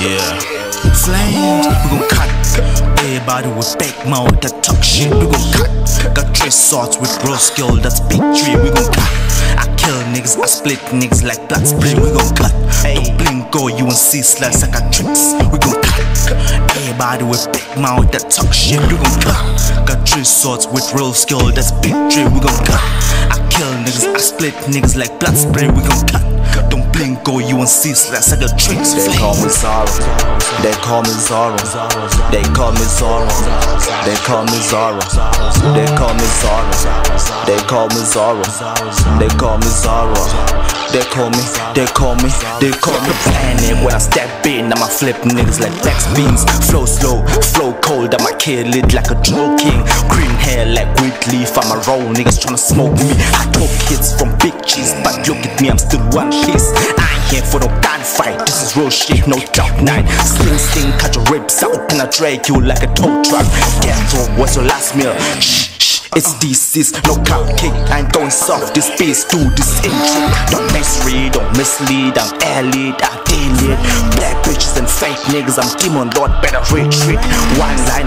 Yeah. Flames, we gon' cut. Everybody with back mouth that talk shit, we gon' cut. Got three swords with bro skill, that's big tree, we gon' cut. I kill niggas, I split niggas like blood split, we gon' cut. Don't blink, go, you won't see slice, I got tricks, we gon' cut. Everybody with big mouth that talk shit, we gon' cut. Got three swords with real skill, that's big tree, we gon' cut. I kill niggas, I split niggas like blood spray, we gon' cut. Blink, go, you and see slugs, I got tricks, They call me Zoro. They call me Zoro. They call me Zoro. They call me Zoro. They call me Zoro. They call me Zoro. They call me Zoro. They call me, they call me, they call me Panic when I step in, I'ma flip niggas like Lex beans. Flow slow, flow cold, I'ma kill it like a drill king. Green hair like wheat leaf, I'ma roll niggas tryna smoke me. I took hits from big cheese, but look at me, I'm still one piece. I ain't here for no gunfight, this is real shit, no dark night. Sling sting, cut your ribs out, and I drag you like a tow truck. Death row, what's your last meal? Shh, shh, it's DC's, no cupcake. I ain't going soft, this bass, do this intro. Don't misread, don't mislead, I'm lead, I deal it. Black bitches and fake niggas, I'm demon lord, better retreat. One versus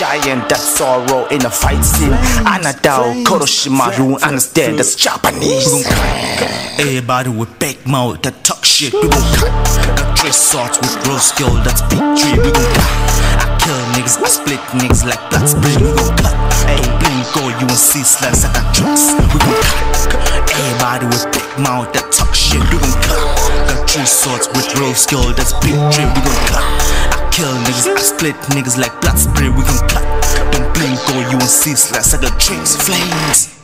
giant, that sorrow in a fight scene. Anadao, Koroshimaru, understand that's Japanese. We gon' cut. Everybody with big mouth that talk shit, we gon' cut. Got three swords with real skill, that's big tree, we gon' cut. I kill niggas, I split niggas like blood spray, we gon' cut. Don't blink, go, you and see slugs, I got tricks, we gon' cut. Everybody with big mouth that talk shit, we gon' cut. Got three swords with real skill, that's big tree, we gon' cut. Kill niggas, I split niggas like blood spray, we gon' cut. Don't blink, go, you and see slugs, I got tricks, flames.